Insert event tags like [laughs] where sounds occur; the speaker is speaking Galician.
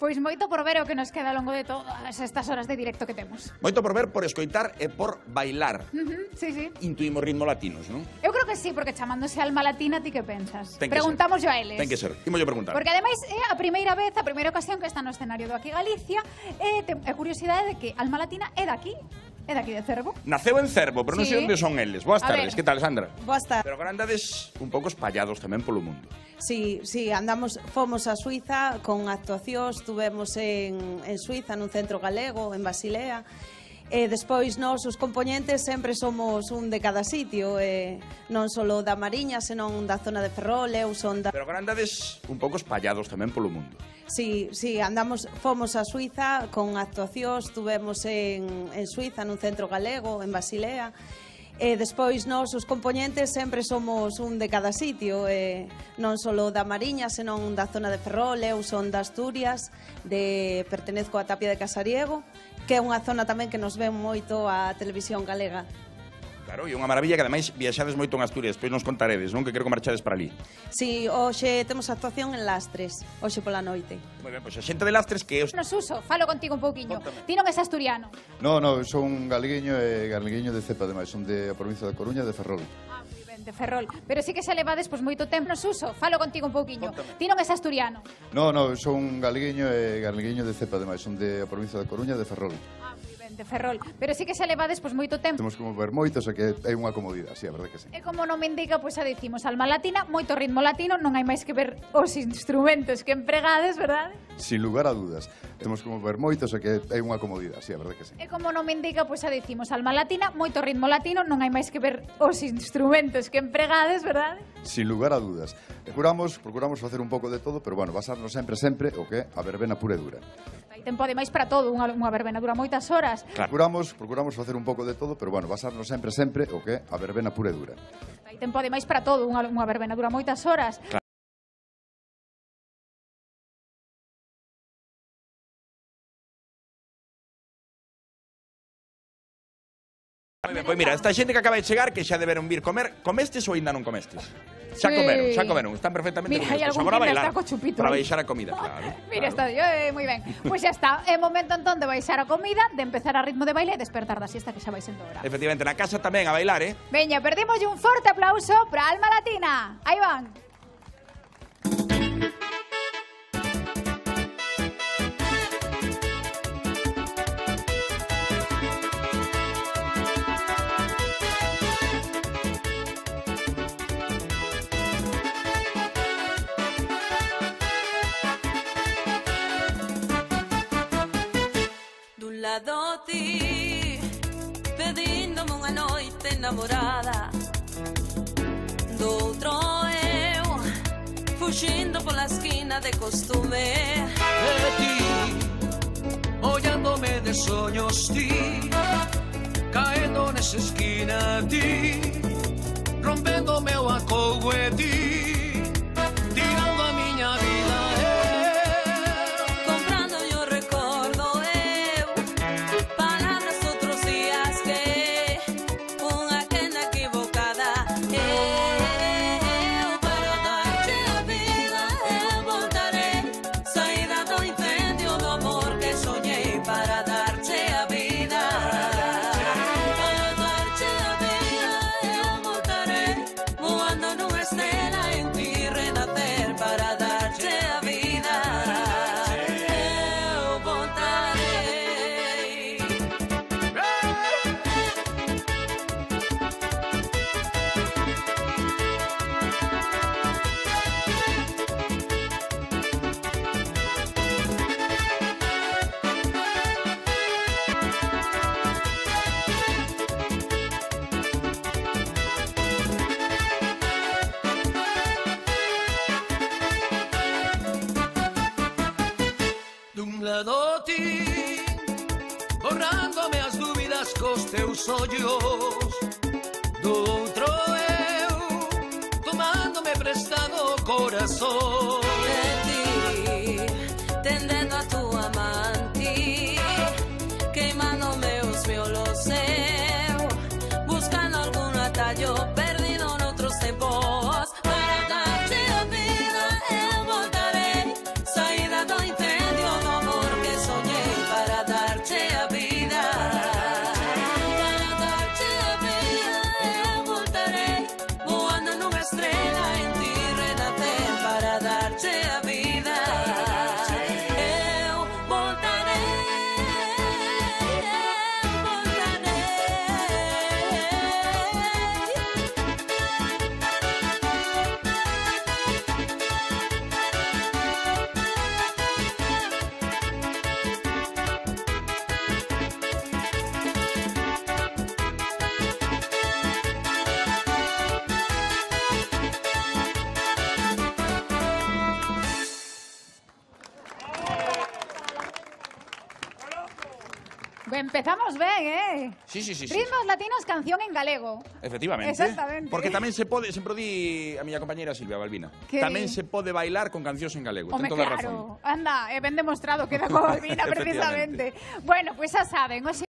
Pois moito por ver o que nos queda ao longo de todas estas horas de directo que temos. Moito por ver, por escoitar e por bailar. Uh -huh, sí, sí. Intuimos ritmo latinos, non? Eu creo que sí, porque chamándose alma latina, ti que pensas? Ten que Preguntamos ser. a eles. Ten que ser, imos yo preguntar. Porque ademais é a primeira vez, a primeira ocasión que está no escenario do Aquí Galicia, e te, a curiosidade de que alma latina é daqui. É daqui de Cervo. Naceu en Cervo, pero non sei onde son eles. Boas A tardes, ver. que tal, Sandra? Boas tardes. Pero agora andades un pouco espallados tamén polo mundo. Sí, sí, andamos, fomos a Suiza con actuacións, estuvemos en, en Suiza nun centro galego, en Basilea, E despois nós os componentes sempre somos un de cada sitio, e non só da Mariña, senón da zona de Ferrol, eu son da... Pero agora andades un pouco espallados tamén polo mundo. Sí, sí, andamos, fomos a Suiza con actuacións, estuvemos en, en Suiza, nun centro galego, en Basilea, E despois nós os componentes sempre somos un de cada sitio, e non só da Mariña, senón da zona de Ferrol, eu son de Asturias, de pertenezco a Tapia de Casariego, que é unha zona tamén que nos ven moito a televisión galega. Claro, e unha maravilla que ademais viaxades moito en Asturias, pois nos contaredes, non? Que creo que marchades para ali. Si, sí, hoxe temos actuación en Lastres, hoxe pola noite. Moi ben, pois a xente de Lastres que... Os... Nos uso, falo contigo un pouquiño. Contame. Ti non és asturiano. No, no, son un e eh, de cepa, ademais, son de a provincia da Coruña de Ferrol. Ah, de Ferrol. Pero sí que se levades pois, moito tempo. Suso, falo contigo un pouquiño. Ti non és asturiano. No, no, son galguiño e eh, de cepa, ademais. Son de a provincia da Coruña de Ferrol. Ah, de Ferrol. Pero sí que se levades pois, moito tempo. Temos como ver moitos, é que é unha comodidade, sí, a verdade que sí. E como non me indica, pois xa dicimos, alma latina, moito ritmo latino, non hai máis que ver os instrumentos que empregades, verdade? Sin lugar a dudas. Temos como ver moitos, é que é unha comodidade, sí, a verdade que sí. E como non me indica, pois xa dicimos, alma latina, moito ritmo latino, non hai máis que ver os instrumentos que empregades, verdade? sin lugar a dudas. Procuramos, procuramos facer un pouco de todo, pero bueno, basarnos sempre, sempre, o que é a verbena pura e dura. Hai tempo ademais para todo, unha, unha verbena dura moitas horas. Claro. Procuramos, procuramos facer un pouco de todo, pero bueno, basarnos sempre, sempre, o que é a verbena pura e dura. Hai tempo ademais para todo, unha, unha verbena dura moitas horas. Claro. Moi ben, pois mira, esta xente que acaba de chegar, que xa deberon vir comer, comestes ou ainda non comestes? Xa Sí. comeron, xa comeron, están perfectamente Mira, algún Agora bailar, está co chupito para baixar a comida, claro. [laughs] Mira, claro. está eh, moi ben. Pois xa está, é momento entón de baixar a comida, de empezar a ritmo de baile e despertar da siesta que xa vai sendo hora. Efectivamente, na casa tamén a bailar, eh? Veña, perdimos un forte aplauso para Alma Latina. Aí van. la doti, pedindomi una noite innamorada. D'altro eu, fugindo por la esquina de costume. De ti, ollándome de sueños ti, caendo en esa esquina ti, rompiéndome o Lado ti. Borrándome as dúbidas cos teus ollos. Do outro eu Tomándome prestado corazón Empezamos ben, eh? Sí, sí, sí, sí. Ritmos latinos, canción en galego. Efectivamente. Exactamente. Porque tamén se pode, sempre o di a miña compañeira Silvia Balbina. Que Tamén se pode bailar con cancións en galego. Home, Ten toda a razón. claro. Anda, é ben demostrado que da Cobalbina, [laughs] Efectivamente. precisamente. Bueno, pois pues xa saben, hoxe